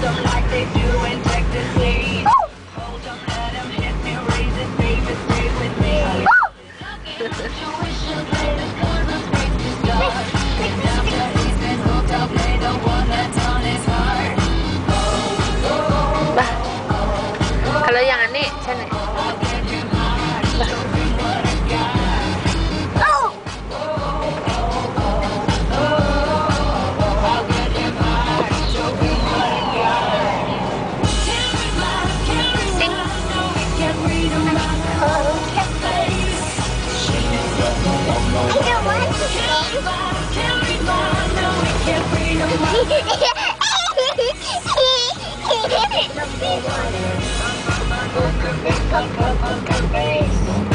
them like they do in Texas, please. Hold let them hit me, raise it, baby, poker face, poker, face.